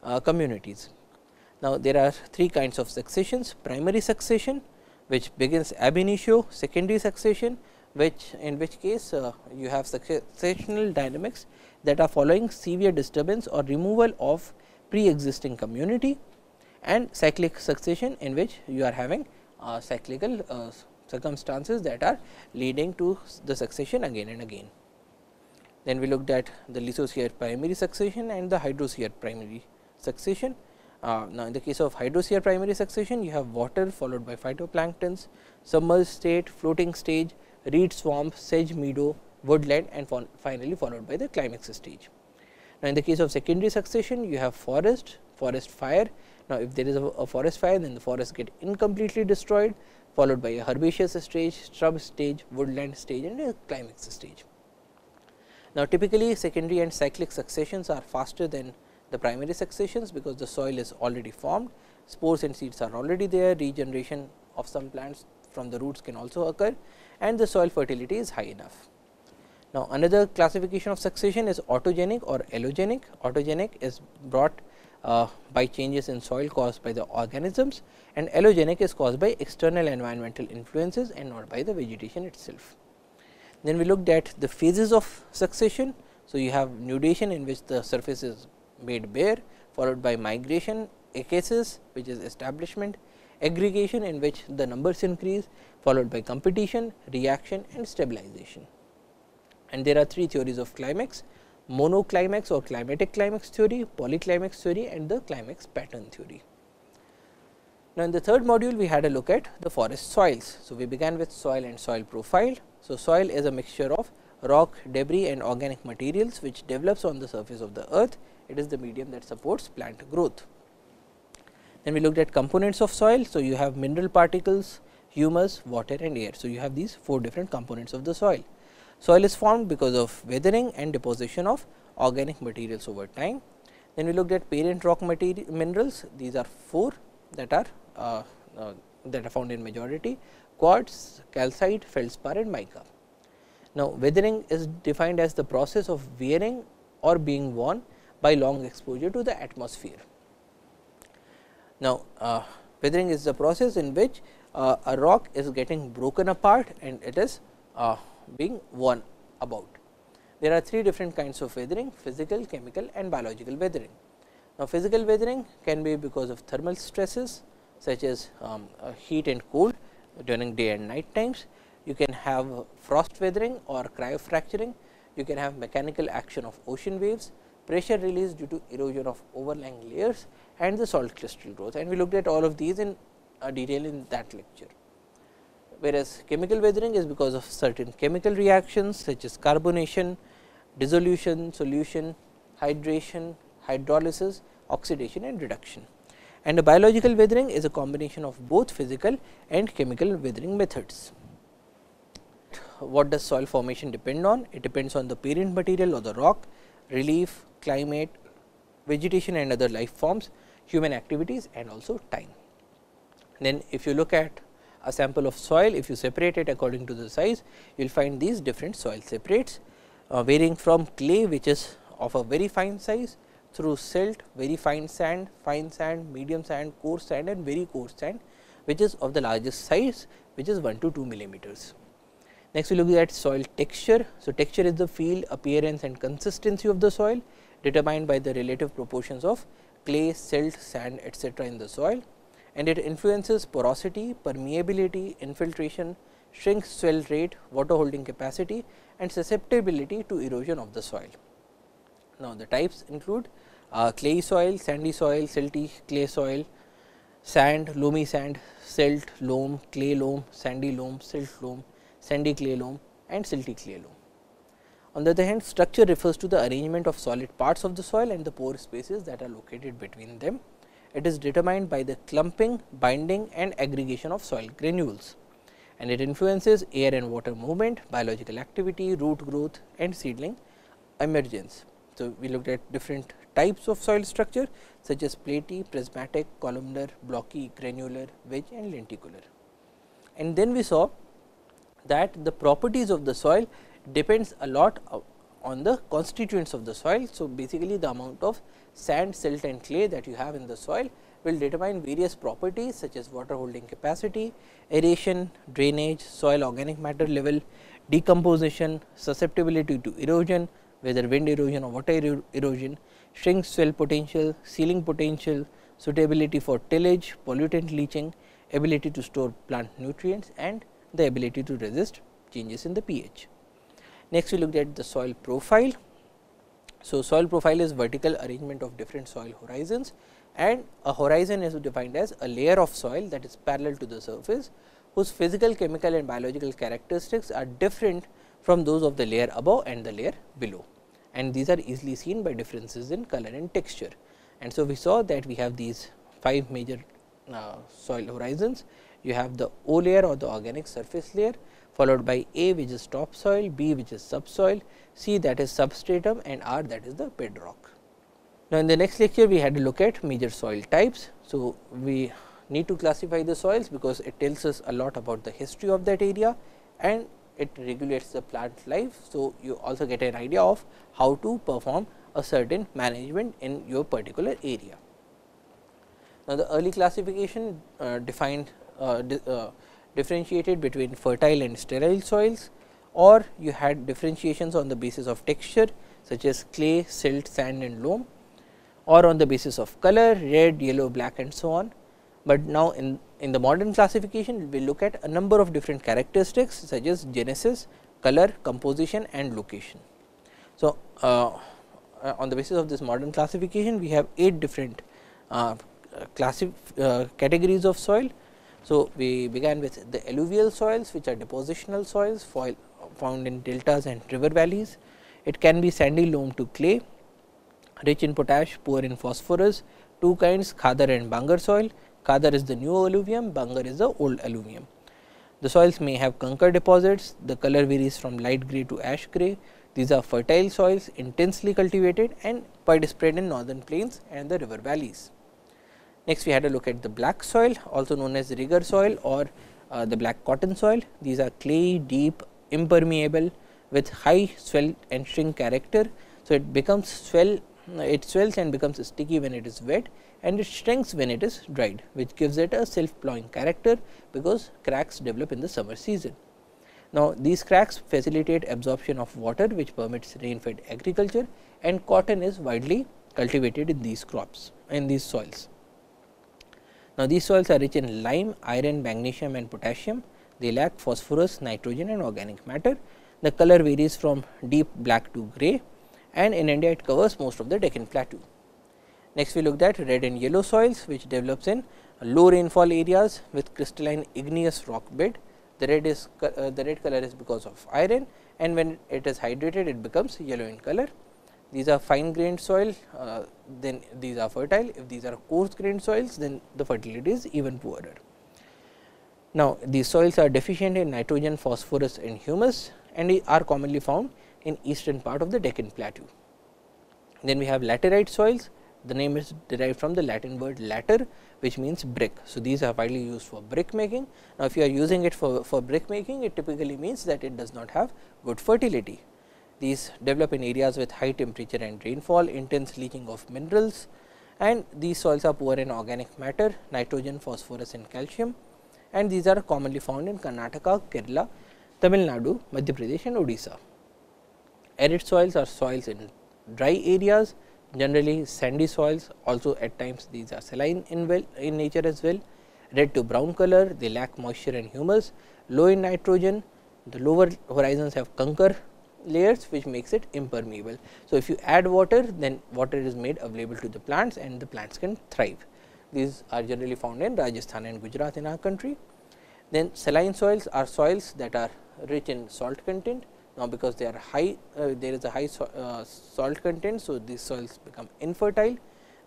uh, communities. Now, there are three kinds of successions primary succession which begins ab initio, secondary succession which in which case uh, you have successional dynamics that are following severe disturbance or removal of pre existing community and cyclic succession in which you are having uh, cyclical uh, circumstances that are leading to the succession again and again. Then we looked at the lithosere primary succession and the hydrosere primary succession. Uh, now, in the case of hydrosere primary succession, you have water followed by phytoplanktons, submerged state, floating stage, reed swamp, sedge meadow, woodland and finally followed by the climax stage. Now, in the case of secondary succession, you have forest, forest fire. Now, if there is a, a forest fire, then the forest get incompletely destroyed, followed by a herbaceous stage, shrub stage, woodland stage and a climax stage. Now, typically secondary and cyclic successions are faster than the primary successions, because the soil is already formed, spores and seeds are already there, regeneration of some plants from the roots can also occur and the soil fertility is high enough. Now, another classification of succession is autogenic or allogenic. Autogenic is brought uh, by changes in soil caused by the organisms and allogenic is caused by external environmental influences and not by the vegetation itself. Then we looked at the phases of succession. So, you have nudation in which the surface is made bare followed by migration, ecesis which is establishment, aggregation in which the numbers increase followed by competition, reaction and stabilization. And there are three theories of climax monoclimax or climatic climax theory, polyclimax theory and the climax pattern theory. Now, in the third module we had a look at the forest soils. So, we began with soil and soil profile. So, soil is a mixture of rock, debris and organic materials which develops on the surface of the earth. It is the medium that supports plant growth. Then we looked at components of soil. So, you have mineral particles, humus, water and air. So, you have these four different components of the soil. Soil is formed because of weathering and deposition of organic materials over time. Then we looked at parent rock material minerals. These are four that are uh, uh, that are found in majority quartz, calcite, feldspar and mica. Now, weathering is defined as the process of wearing or being worn by long exposure to the atmosphere. Now, uh, weathering is the process in which uh, a rock is getting broken apart and it is uh, being worn about. There are three different kinds of weathering physical, chemical and biological weathering. Now, physical weathering can be because of thermal stresses such as um, uh, heat and cold during day and night times. You can have frost weathering or cryofracturing. You can have mechanical action of ocean waves, pressure release due to erosion of overlying layers and the salt crystal growth and we looked at all of these in uh, detail in that lecture. Whereas, chemical weathering is because of certain chemical reactions such as carbonation, dissolution, solution, hydration, hydrolysis, oxidation and reduction. And a biological weathering is a combination of both physical and chemical weathering methods. What does soil formation depend on? It depends on the parent material or the rock, relief, climate, vegetation and other life forms, human activities and also time. Then if you look at a sample of soil, if you separate it according to the size, you will find these different soil separates uh, varying from clay which is of a very fine size through silt, very fine sand, fine sand, medium sand, coarse sand and very coarse sand which is of the largest size which is 1 to 2 millimeters. Next we look at soil texture. So, texture is the feel, appearance and consistency of the soil determined by the relative proportions of clay, silt, sand etc., in the soil and it influences porosity, permeability, infiltration, shrink swell rate, water holding capacity and susceptibility to erosion of the soil. Now, the types include uh, clay soil, sandy soil, silty clay soil, sand, loamy sand, silt, loam, clay loam, sandy loam, silt loam, sandy clay loam and silty clay loam. On the other hand, structure refers to the arrangement of solid parts of the soil and the pore spaces that are located between them. It is determined by the clumping, binding and aggregation of soil granules and it influences air and water movement, biological activity, root growth and seedling emergence. So, we looked at different types of soil structure such as platy, prismatic, columnar, blocky, granular, wedge and lenticular. And then we saw that the properties of the soil depends a lot on the constituents of the soil. So, basically the amount of sand, silt and clay that you have in the soil will determine various properties such as water holding capacity, aeration, drainage, soil organic matter level, decomposition, susceptibility to erosion, whether wind erosion or water erosion, shrink swell potential, sealing potential, suitability for tillage, pollutant leaching, ability to store plant nutrients and the ability to resist changes in the pH. Next we looked at the soil profile. So, soil profile is vertical arrangement of different soil horizons and a horizon is defined as a layer of soil that is parallel to the surface whose physical, chemical and biological characteristics are different from those of the layer above and the layer below and these are easily seen by differences in color and texture. And so, we saw that we have these 5 major uh, soil horizons. You have the O layer or the organic surface layer followed by A which is topsoil, B which is subsoil, C that is substratum and R that is the bedrock. Now, in the next lecture we had to look at major soil types. So, we need to classify the soils because it tells us a lot about the history of that area and it regulates the plant life. So, you also get an idea of how to perform a certain management in your particular area. Now, the early classification uh, defined uh, uh, differentiated between fertile and sterile soils or you had differentiations on the basis of texture such as clay, silt, sand and loam or on the basis of color red, yellow, black and so on. But now, in in the modern classification, we look at a number of different characteristics such as genesis, color, composition and location. So, uh, uh, on the basis of this modern classification, we have 8 different uh, classif uh, categories of soil. So, we began with the alluvial soils which are depositional soils found in deltas and river valleys. It can be sandy loam to clay, rich in potash, poor in phosphorus, two kinds khadar and bangar soil Khadar is the new alluvium, Bangar is the old alluvium. The soils may have kankar deposits, the color varies from light grey to ash grey. These are fertile soils intensely cultivated and widespread in northern plains and the river valleys. Next we had a look at the black soil also known as regur soil or uh, the black cotton soil. These are clay, deep, impermeable with high swell and shrink character. So, it becomes swell, it swells and becomes sticky when it is wet and it shrinks when it is dried which gives it a self plowing character because cracks develop in the summer season. Now, these cracks facilitate absorption of water which permits rain fed agriculture and cotton is widely cultivated in these crops in these soils. Now, these soils are rich in lime, iron, magnesium and potassium. They lack phosphorus, nitrogen and organic matter. The color varies from deep black to grey and in India it covers most of the Deccan plateau. Next we looked at red and yellow soils which develops in low rainfall areas with crystalline igneous rock bed. The red is uh, the red color is because of iron and when it is hydrated it becomes yellow in color. These are fine grained soil uh, then these are fertile if these are coarse grained soils then the fertility is even poorer. Now, these soils are deficient in nitrogen, phosphorus and humus and are commonly found in eastern part of the Deccan plateau. Then we have laterite soils the name is derived from the Latin word later which means brick. So, these are widely used for brick making. Now, if you are using it for, for brick making it typically means that it does not have good fertility. These develop in areas with high temperature and rainfall, intense leaching of minerals and these soils are poor in organic matter, nitrogen, phosphorus and calcium. And these are commonly found in Karnataka, Kerala, Tamil Nadu, Madhya Pradesh and Odisha. Arid soils are soils in dry areas generally sandy soils. Also at times these are saline in well in nature as well. Red to brown color they lack moisture and humus. Low in nitrogen the lower horizons have kankar layers which makes it impermeable. So, if you add water then water is made available to the plants and the plants can thrive. These are generally found in Rajasthan and Gujarat in our country. Then saline soils are soils that are rich in salt content now, because they are high, uh, there is a high so, uh, salt content. So, these soils become infertile.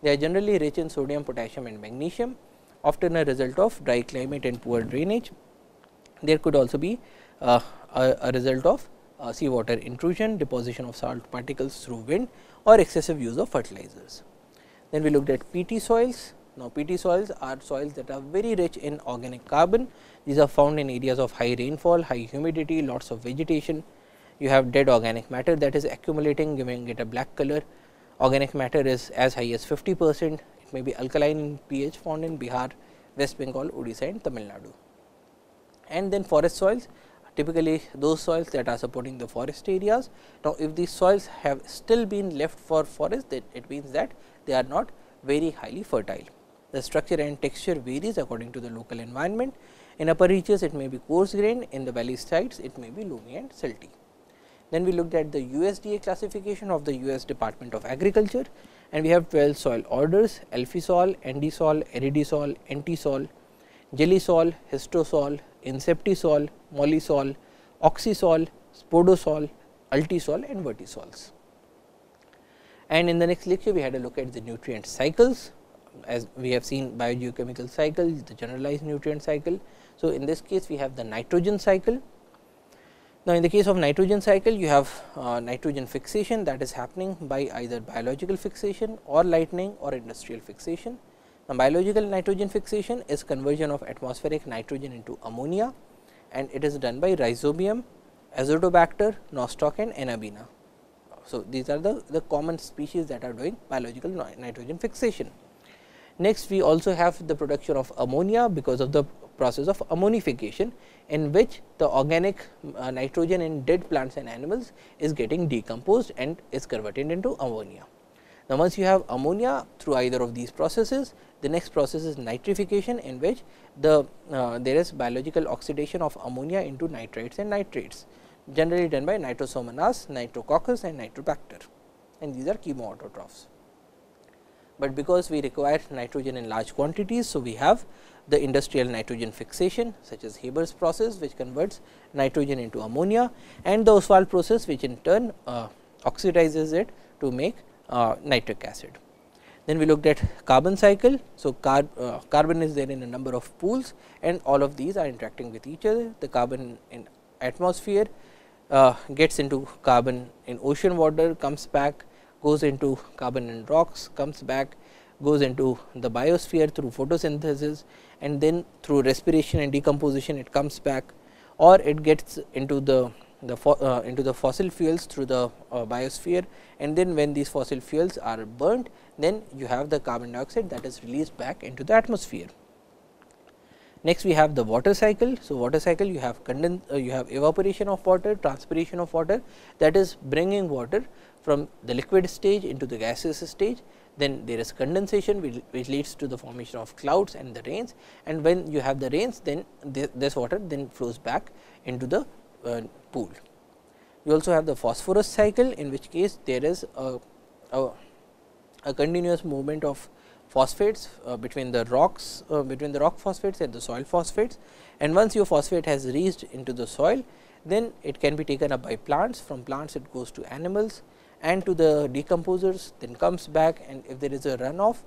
They are generally rich in sodium, potassium and magnesium often a result of dry climate and poor drainage. There could also be uh, a, a, result of uh, seawater intrusion, deposition of salt particles through wind or excessive use of fertilizers. Then we looked at peaty soils. Now, peaty soils are soils that are very rich in organic carbon. These are found in areas of high rainfall, high humidity, lots of vegetation, you have dead organic matter that is accumulating giving it a black color. Organic matter is as high as 50 percent, it may be alkaline in pH found in Bihar, West Bengal, Odisha and Tamil Nadu. And then forest soils typically those soils that are supporting the forest areas. Now, if these soils have still been left for forest then it means that they are not very highly fertile. The structure and texture varies according to the local environment. In upper reaches it may be coarse grained, in the valley sides it may be loamy and silty. Then we looked at the USDA classification of the US Department of Agriculture and we have 12 soil orders Alfisol, Andisol, Aridisol, Entisol, Gelisol, Histosol, Inceptisol, Mollisol, Oxisol, Spodosol, Ultisol and Vertisols. And in the next lecture we had a look at the nutrient cycles as we have seen biogeochemical cycle, the generalized nutrient cycle. So, in this case we have the nitrogen cycle. Now, in the case of nitrogen cycle you have uh, nitrogen fixation that is happening by either biological fixation or lightning or industrial fixation. Now, biological nitrogen fixation is conversion of atmospheric nitrogen into ammonia and it is done by rhizobium, azotobacter, nostoc and anabaena. So, these are the, the common species that are doing biological nitrogen fixation. Next, we also have the production of ammonia because of the process of ammonification in which the organic uh, nitrogen in dead plants and animals is getting decomposed and is converted into ammonia. Now, once you have ammonia through either of these processes, the next process is nitrification in which the uh, there is biological oxidation of ammonia into nitrates and nitrates generally done by nitrosomonas, nitrococcus and nitrobacter and these are chemoautotrophs. But because we require nitrogen in large quantities, so we have the industrial nitrogen fixation such as Haber's process which converts nitrogen into ammonia and the Ostwald process which in turn uh, oxidizes it to make uh, nitric acid. Then we looked at carbon cycle. So, uh, carbon is there in a number of pools and all of these are interacting with each other. The carbon in atmosphere uh, gets into carbon in ocean water, comes back, goes into carbon in rocks, comes back, goes into the biosphere through photosynthesis and then through respiration and decomposition it comes back or it gets into the the uh, into the fossil fuels through the uh, biosphere and then when these fossil fuels are burnt then you have the carbon dioxide that is released back into the atmosphere. Next we have the water cycle. So, water cycle you have condens uh, you have evaporation of water, transpiration of water that is bringing water from the liquid stage into the gaseous stage. Then there is condensation which, leads to the formation of clouds and the rains and when you have the rains then this, water then flows back into the pool. You also have the phosphorus cycle in which case there is a, a, a continuous movement of phosphates uh, between the rocks uh, between the rock phosphates and the soil phosphates and once your phosphate has reached into the soil then it can be taken up by plants from plants it goes to animals and to the decomposers then comes back and if there is a runoff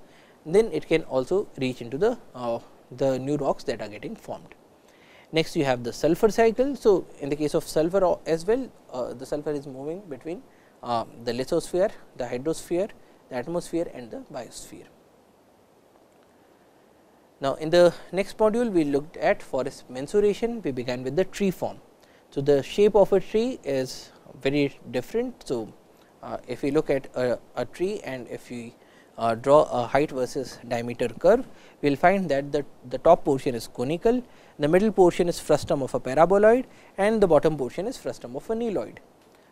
then it can also reach into the uh, the new rocks that are getting formed. Next you have the sulfur cycle. So, in the case of sulfur as well uh, the sulfur is moving between uh, the lithosphere, the hydrosphere, the atmosphere and the biosphere. Now, in the next module we looked at forest mensuration, we began with the tree form. So, the shape of a tree is very different. So, uh, if we look at a, a, tree and if we uh, draw a height versus diameter curve, we will find that the, the top portion is conical, the middle portion is frustum of a paraboloid and the bottom portion is frustum of a neiloid.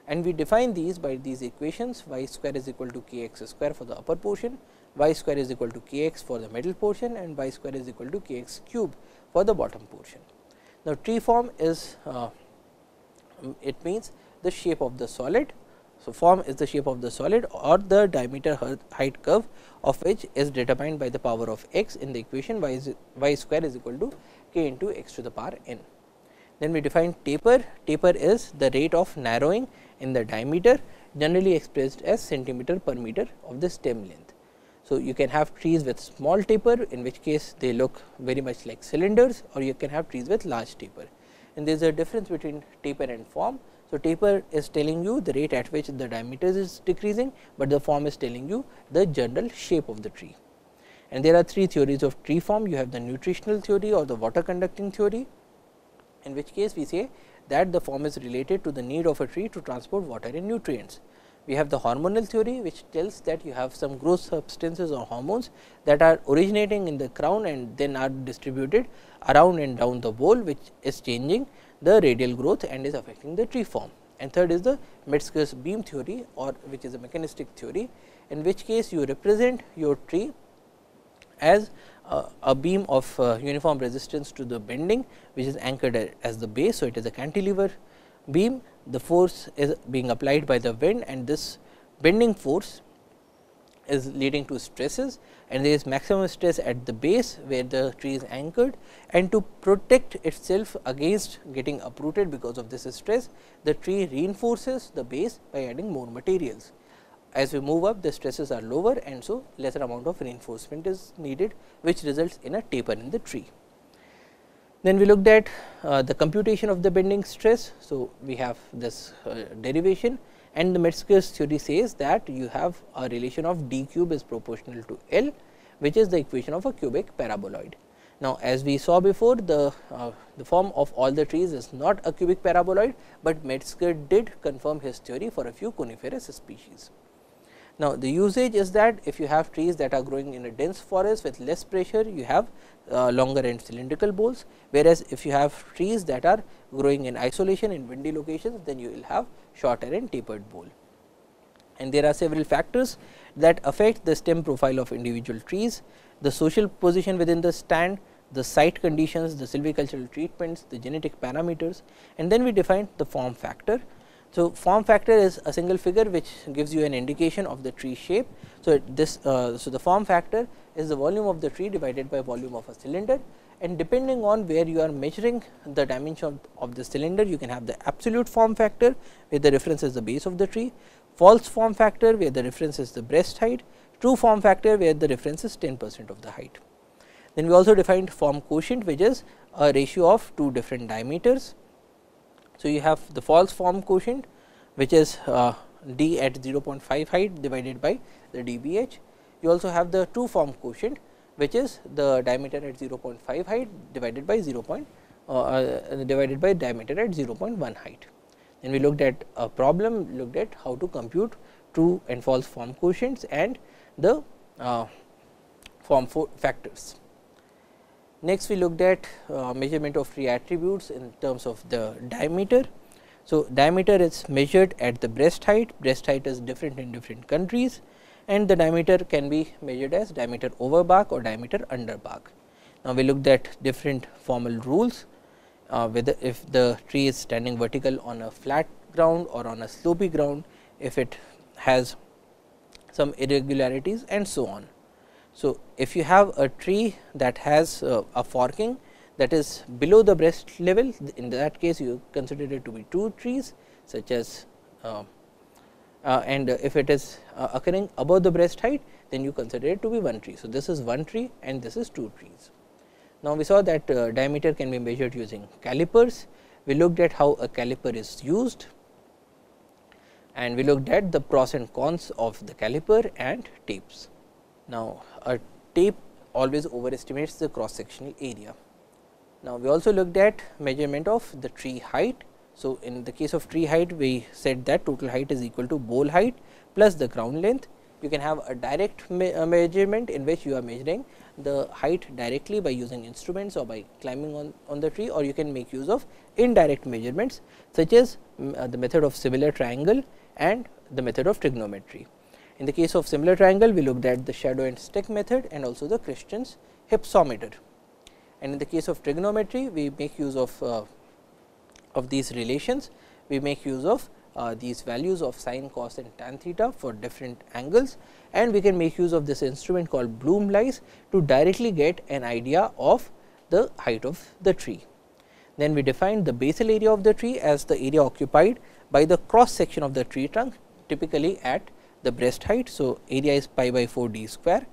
And we define these by these equations y square is equal to k x square for the upper portion, y square is equal to k x for the middle portion and y square is equal to k x cube for the bottom portion. Now, tree form is uh, it means the shape of the solid. So, form is the shape of the solid or the diameter height curve of which is determined by the power of x in the equation y, is, y square is equal to k into x to the power n. Then we define taper, taper is the rate of narrowing in the diameter generally expressed as centimeter per meter of the stem length. So, you can have trees with small taper in which case they look very much like cylinders or you can have trees with large taper and there is a difference between taper and form. So, taper is telling you the rate at which the diameter is decreasing, but the form is telling you the general shape of the tree. And there are three theories of tree form. You have the nutritional theory or the water conducting theory, in which case we say that the form is related to the need of a tree to transport water and nutrients. We have the hormonal theory which tells that you have some growth substances or hormones that are originating in the crown and then are distributed around and down the bole which is changing the radial growth and is affecting the tree form. And third is the Metzger's beam theory or which is a mechanistic theory in which case you represent your tree as a beam of uh, uniform resistance to the bending which is anchored as the base. So, it is a cantilever beam the force is being applied by the wind and this bending force is leading to stresses and there is maximum stress at the base where the tree is anchored and to protect itself against getting uprooted because of this stress the tree reinforces the base by adding more materials as we move up the stresses are lower and so lesser amount of reinforcement is needed which results in a taper in the tree. Then we looked at uh, the computation of the bending stress. So, we have this uh, derivation and the Metzger's theory says that you have a relation of d cube is proportional to L which is the equation of a cubic paraboloid. Now, as we saw before the, uh, the form of all the trees is not a cubic paraboloid, but Metzger did confirm his theory for a few coniferous species. Now, the usage is that if you have trees that are growing in a dense forest with less pressure, you have uh, longer and cylindrical boles, whereas if you have trees that are growing in isolation in windy locations, then you will have shorter and tapered bole. And there are several factors that affect the stem profile of individual trees, the social position within the stand, the site conditions, the silvicultural treatments, the genetic parameters and then we define the form factor so, form factor is a single figure which gives you an indication of the tree shape. So, this uh, so the form factor is the volume of the tree divided by volume of a cylinder and depending on where you are measuring the dimension of the cylinder you can have the absolute form factor where the reference is the base of the tree, false form factor where the reference is the breast height, true form factor where the reference is 10 percent of the height. Then we also defined form quotient which is a ratio of two different diameters so, you have the false form quotient which is uh, d at 0.5 height divided by the dBH. You also have the true form quotient which is the diameter at 0.5 height divided by 0. Point, uh, uh, divided by diameter at 0.1 height. Then we looked at a problem looked at how to compute true and false form quotients and the uh, form factors. Next we looked at uh, measurement of tree attributes in terms of the diameter. So, diameter is measured at the breast height, breast height is different in different countries and the diameter can be measured as diameter over bark or diameter under bark. Now, we looked at different formal rules uh, whether if the tree is standing vertical on a flat ground or on a slopy ground, if it has some irregularities and so on. So, if you have a tree that has uh, a forking that is below the breast level, in that case you consider it to be two trees such as uh, uh, and if it is uh, occurring above the breast height, then you consider it to be one tree. So, this is one tree and this is two trees. Now, we saw that uh, diameter can be measured using calipers. We looked at how a caliper is used and we looked at the pros and cons of the caliper and tapes. Now, a tape always overestimates the cross sectional area. Now, we also looked at measurement of the tree height. So, in the case of tree height we said that total height is equal to bole height plus the crown length. You can have a direct me uh, measurement in which you are measuring the height directly by using instruments or by climbing on, on the tree or you can make use of indirect measurements such as mm, uh, the method of similar triangle and the method of trigonometry. In the case of similar triangle, we looked at the shadow and stick method and also the Christen's hypsometer. And in the case of trigonometry, we make use of, uh, of these relations, we make use of uh, these values of sine, cos and tan theta for different angles and we can make use of this instrument called Blume-Leiss to directly get an idea of the height of the tree. Then we define the basal area of the tree as the area occupied by the cross section of the tree trunk typically at the breast height. So, area is pi by 4 d square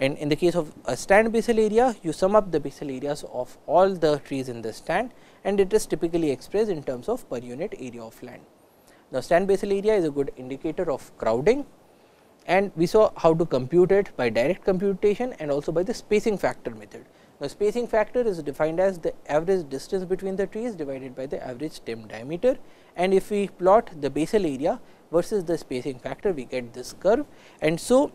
and in the case of a stand basal area you sum up the basal areas of all the trees in the stand and it is typically expressed in terms of per unit area of land. Now, stand basal area is a good indicator of crowding and we saw how to compute it by direct computation and also by the spacing factor method. Now, spacing factor is defined as the average distance between the trees divided by the average stem diameter and if we plot the basal area versus the spacing factor we get this curve and so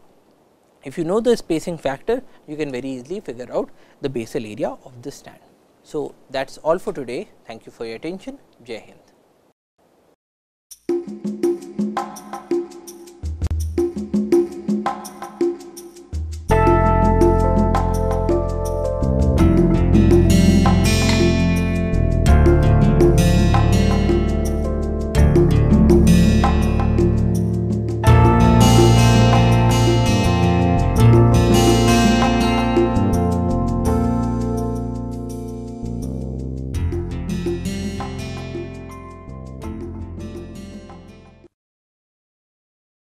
if you know the spacing factor you can very easily figure out the basal area of the stand. So, that is all for today thank you for your attention Jai Hind.